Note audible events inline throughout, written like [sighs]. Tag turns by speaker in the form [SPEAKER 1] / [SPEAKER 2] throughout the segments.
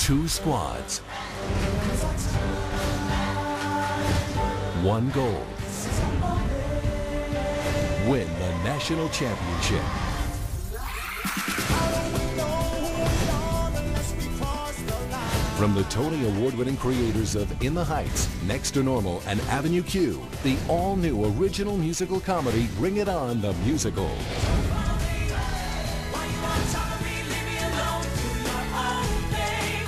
[SPEAKER 1] Two squads. One goal. Win the national championship. From the Tony Award-winning creators of In the Heights, Next to Normal, and Avenue Q, the all-new original musical comedy Bring It On the Musical.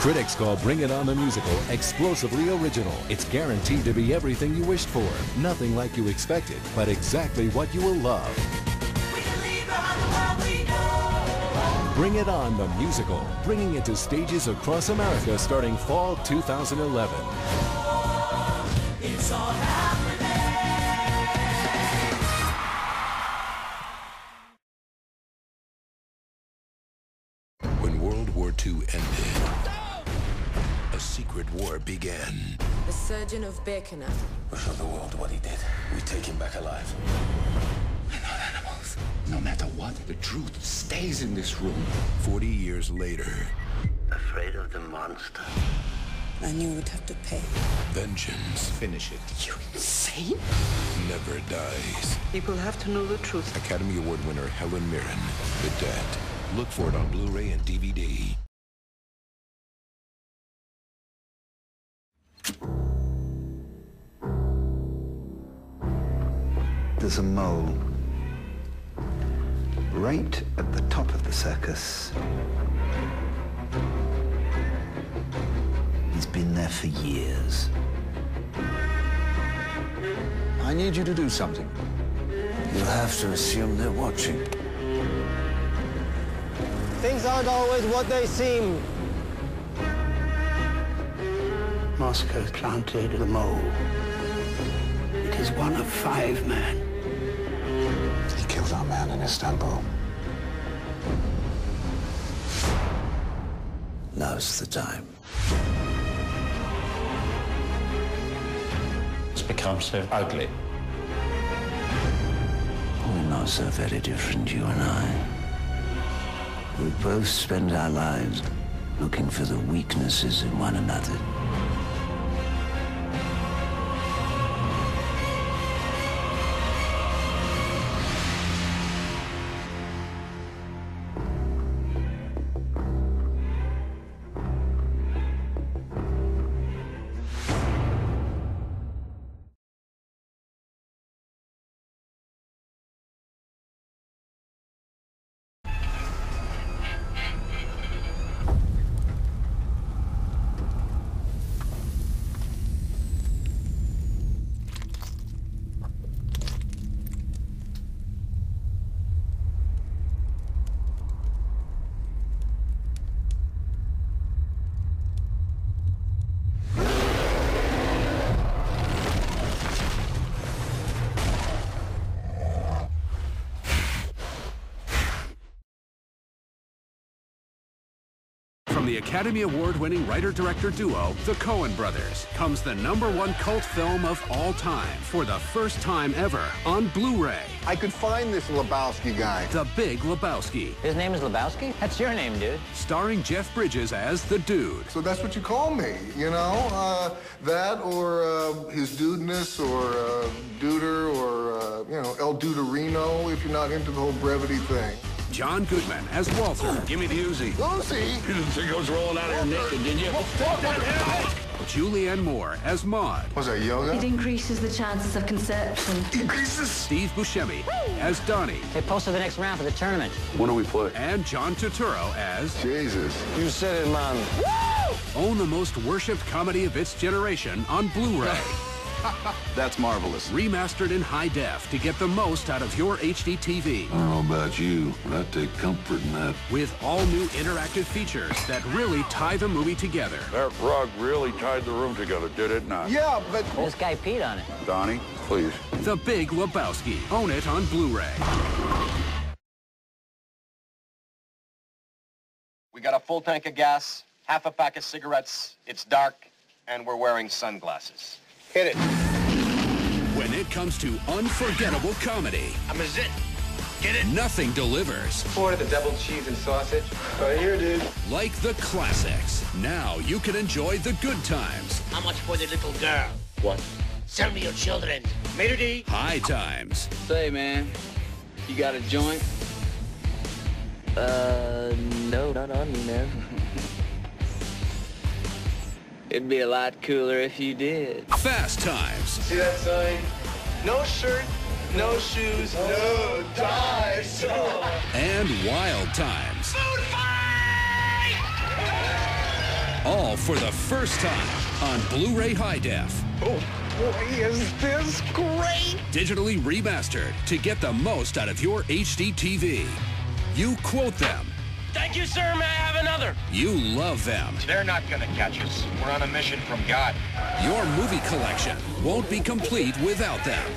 [SPEAKER 1] Critics call Bring It On the Musical explosively original. It's guaranteed to be everything you wished for. Nothing like you expected, but exactly what you will love. Bring It On the Musical, bringing it to stages across America starting fall 2011.
[SPEAKER 2] When World War II ended, a secret war began.
[SPEAKER 3] The surgeon of Birkenau.
[SPEAKER 4] We show the world what he did. We take him back alive. We're not animals. No matter what, the truth stays in this room.
[SPEAKER 2] 40 years later,
[SPEAKER 5] Afraid of the monster.
[SPEAKER 3] I knew we'd have to pay.
[SPEAKER 2] vengeance
[SPEAKER 4] Finish it.
[SPEAKER 3] You insane?
[SPEAKER 2] never dies.
[SPEAKER 6] People have to know the truth.
[SPEAKER 2] Academy Award winner Helen Mirren, The Debt. Look for it on Blu-ray and DVD.
[SPEAKER 7] There's a mole right at the top of the circus. He's been there for years.
[SPEAKER 4] I need you to do something.
[SPEAKER 7] You'll have to assume they're watching.
[SPEAKER 8] Things aren't always what they seem.
[SPEAKER 7] Moscow planted the mole. It is one of five men.
[SPEAKER 4] Istanbul.
[SPEAKER 7] Now's the time.
[SPEAKER 4] It's become so ugly.
[SPEAKER 7] We're not so very different, you and I. We both spend our lives looking for the weaknesses in one another.
[SPEAKER 9] From the Academy Award-winning writer-director duo, the Coen Brothers, comes the number one cult film of all time for the first time ever on Blu-ray.
[SPEAKER 10] I could find this Lebowski guy.
[SPEAKER 9] The Big Lebowski,
[SPEAKER 8] His name is Lebowski? That's your name, dude.
[SPEAKER 9] starring Jeff Bridges as the Dude.
[SPEAKER 10] So that's what you call me, you know? Uh, that or uh, his dudeness or uh, duder or, uh, you know, El Duderino if you're not into the whole brevity thing.
[SPEAKER 9] John Goodman as Walter.
[SPEAKER 4] Give me the Uzi.
[SPEAKER 10] Lucy!
[SPEAKER 4] You didn't think I was rolling out of here naked, did you?
[SPEAKER 9] Julianne Moore as Maude.
[SPEAKER 10] Was that yoga?
[SPEAKER 3] It increases the chances of conception.
[SPEAKER 10] Increases.
[SPEAKER 9] Steve Buscemi as Donnie.
[SPEAKER 8] They posted the next round for the tournament.
[SPEAKER 4] When do we play?
[SPEAKER 9] And John Turturro as
[SPEAKER 10] Jesus.
[SPEAKER 4] You said it, man. Woo!
[SPEAKER 9] Own the most worshipped comedy of its generation on Blu-ray. [laughs]
[SPEAKER 4] That's marvelous.
[SPEAKER 9] Remastered in high def to get the most out of your HD TV.
[SPEAKER 2] I don't know about you, but I take comfort in that.
[SPEAKER 9] With all new interactive features that really tie the movie together.
[SPEAKER 11] That rug really tied the room together, did it not?
[SPEAKER 10] Yeah, but
[SPEAKER 8] This guy peed on it.
[SPEAKER 11] Donnie, please.
[SPEAKER 9] The Big Lebowski. Own it on Blu-ray.
[SPEAKER 12] We got a full tank of gas, half a pack of cigarettes, it's dark, and we're wearing sunglasses.
[SPEAKER 10] Hit it.
[SPEAKER 9] When it comes to unforgettable comedy,
[SPEAKER 5] I'm a zit. Get
[SPEAKER 9] Get it? Nothing delivers.
[SPEAKER 6] Order the double cheese and sausage. Right here, dude.
[SPEAKER 9] Like the classics. Now you can enjoy the good times.
[SPEAKER 13] How much for the little girl?
[SPEAKER 6] What?
[SPEAKER 13] Sell me your children. Mater D.
[SPEAKER 9] High times.
[SPEAKER 14] Say, man, you got a joint?
[SPEAKER 15] Uh, no, not on me, man. [laughs]
[SPEAKER 14] It'd be a lot cooler if you did.
[SPEAKER 9] Fast times.
[SPEAKER 6] See that sign? No shirt, no shoes, no dice.
[SPEAKER 9] And wild times. Food fight! All for the first time on Blu-ray High Def.
[SPEAKER 6] Oh, boy, is this great!
[SPEAKER 9] Digitally remastered to get the most out of your HD TV. You quote them.
[SPEAKER 12] Thank you, sir. May I have another?
[SPEAKER 9] You love them.
[SPEAKER 12] They're not gonna catch us. We're on a mission from God.
[SPEAKER 9] Your movie collection won't be complete without them.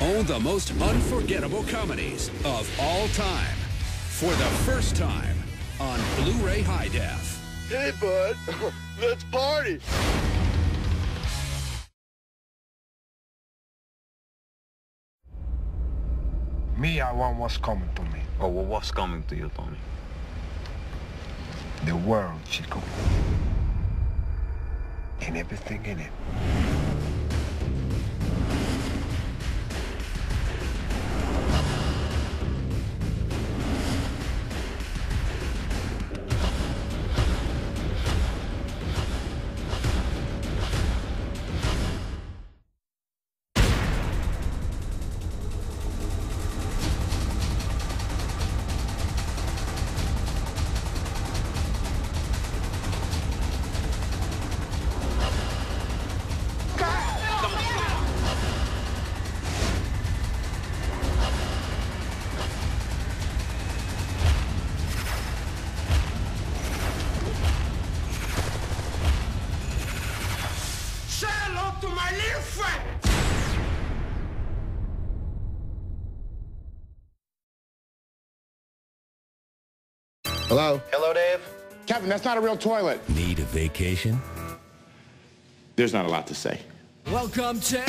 [SPEAKER 9] Own the most unforgettable comedies of all time for the first time on Blu-ray High Def.
[SPEAKER 6] Hey, bud. [laughs] Let's party.
[SPEAKER 16] Me, I want what's coming to me.
[SPEAKER 17] Oh, well, what's coming to you, Tony?
[SPEAKER 16] The world, Chico. And everything in it.
[SPEAKER 13] Hello?
[SPEAKER 18] Hello,
[SPEAKER 6] Dave.
[SPEAKER 18] Kevin, that's not a real toilet.
[SPEAKER 19] Need a vacation?
[SPEAKER 18] There's not a lot to say.
[SPEAKER 19] Welcome to.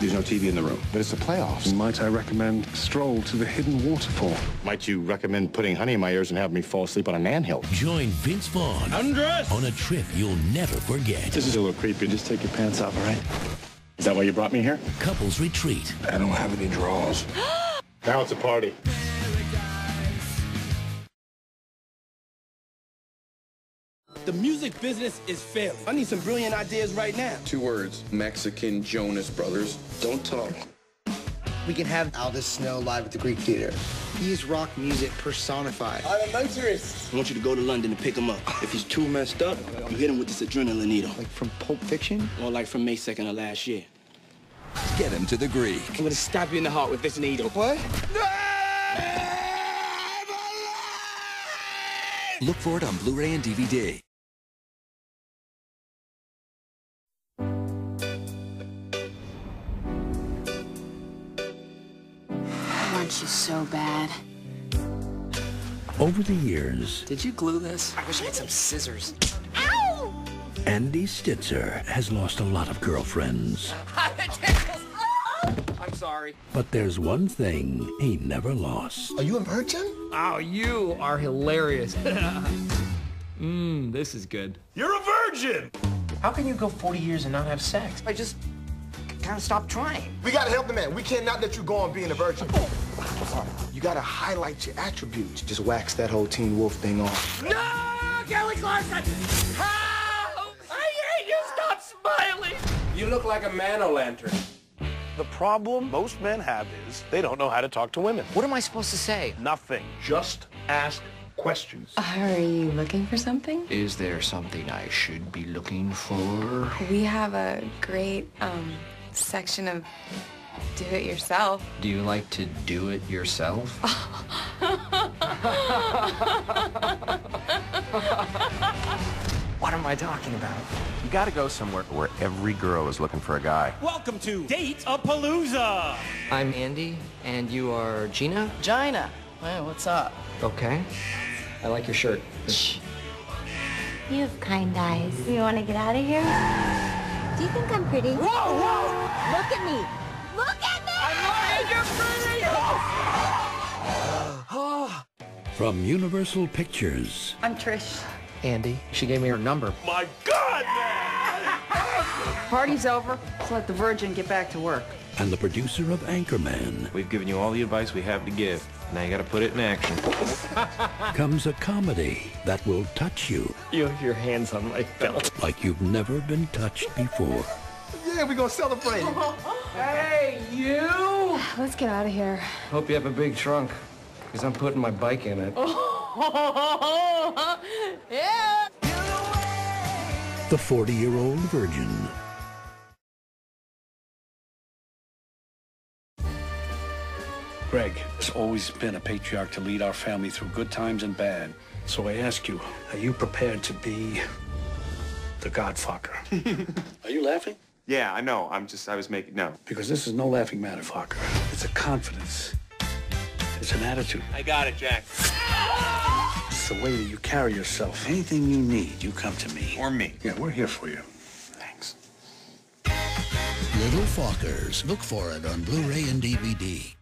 [SPEAKER 18] There's no TV in the room, but it's the playoffs.
[SPEAKER 20] Might I recommend stroll to the hidden waterfall?
[SPEAKER 18] Might you recommend putting honey in my ears and have me fall asleep on an anthill?
[SPEAKER 19] Join Vince Vaughn
[SPEAKER 18] Undress!
[SPEAKER 19] on a trip you'll never forget.
[SPEAKER 18] This is a little creepy. Just take your pants off, all right? Is that why you brought me here?
[SPEAKER 19] Couples retreat.
[SPEAKER 18] I don't have any drawers. [gasps] now it's a party.
[SPEAKER 21] The music business is failing. I need some brilliant ideas right now.
[SPEAKER 22] Two words Mexican Jonas Brothers. Don't talk.
[SPEAKER 23] We can have Aldous Snow live at the Greek Theater. He's rock music personified.
[SPEAKER 21] I'm a motorist. I want you to go to London and pick him up. If he's too messed up, you hit him with this adrenaline needle.
[SPEAKER 23] Like from Pulp Fiction?
[SPEAKER 21] Or like from May 2nd of last year.
[SPEAKER 19] Get him to the Greek.
[SPEAKER 21] I'm gonna stab you in the heart with this needle. What?
[SPEAKER 19] Look for it on Blu-ray and DVD.
[SPEAKER 24] I want you so bad.
[SPEAKER 19] Over the years,
[SPEAKER 24] Did you glue this? I wish I had some scissors. Ow!
[SPEAKER 19] Andy Stitzer has lost a lot of girlfriends. [laughs]
[SPEAKER 24] I'm sorry.
[SPEAKER 19] But there's one thing he never lost.
[SPEAKER 23] Are you a virgin?
[SPEAKER 24] Oh, you are hilarious. [laughs] Mmm, this is good.
[SPEAKER 21] You're a virgin!
[SPEAKER 23] How can you go 40 years and not have sex?
[SPEAKER 24] I just kind of stopped trying.
[SPEAKER 16] We gotta help the man. We cannot let you go on being a virgin. You gotta highlight your attributes. Just wax that whole Teen Wolf thing off.
[SPEAKER 13] No, Kelly Clarkson. Help! I hate you. Stop smiling.
[SPEAKER 21] You look like a man-o'-lantern. The problem most men have is they don't know how to talk to women.
[SPEAKER 24] What am I supposed to say?
[SPEAKER 21] Nothing. Just ask questions.
[SPEAKER 25] Are you looking for something?
[SPEAKER 24] Is there something I should be looking for?
[SPEAKER 25] We have a great um, section of do it yourself.
[SPEAKER 24] Do you like to do it yourself? [laughs] what am I talking about?
[SPEAKER 26] You gotta go somewhere where every girl is looking for a guy.
[SPEAKER 21] Welcome to Date a Palooza.
[SPEAKER 24] I'm Andy, and you are Gina?
[SPEAKER 25] Gina. Well, what's up?
[SPEAKER 24] Okay. I like your shirt. Shh.
[SPEAKER 27] You have kind eyes. You want to get out of here? Do you think I'm pretty?
[SPEAKER 13] Whoa, whoa!
[SPEAKER 27] Look at me.
[SPEAKER 2] From Universal Pictures.
[SPEAKER 28] I'm Trish.
[SPEAKER 24] Andy. She gave me her number.
[SPEAKER 29] My God, man!
[SPEAKER 28] Party's over. Let's let the Virgin get back to work.
[SPEAKER 2] And the producer of Anchorman.
[SPEAKER 21] We've given you all the advice we have to give. Now you gotta put it in action. [laughs]
[SPEAKER 2] comes a comedy that will touch you.
[SPEAKER 24] You have your hands on my belt.
[SPEAKER 2] Like you've never been touched before.
[SPEAKER 30] Yeah, we're gonna celebrate. [laughs]
[SPEAKER 28] hey, you! [sighs]
[SPEAKER 25] Let's get out of here.
[SPEAKER 24] Hope you have a big trunk, because I'm putting my bike in it. [laughs]
[SPEAKER 25] yeah!
[SPEAKER 2] The 40-year-old virgin.
[SPEAKER 18] Greg has always been a patriarch to lead our family through good times and bad. So I ask you, are you prepared to be the Godfocker? [laughs] are you laughing?
[SPEAKER 12] Yeah, I know. I'm just, I was making, no.
[SPEAKER 18] Because this is no laughing matter, Focker. It's a confidence. It's an attitude.
[SPEAKER 29] I got it, Jack.
[SPEAKER 18] It's the way that you carry yourself. Anything you need, you come to me.
[SPEAKER 12] Or me.
[SPEAKER 18] Yeah, we're here for you.
[SPEAKER 12] Thanks.
[SPEAKER 2] Little Fockers. Look for it on Blu-ray and DVD.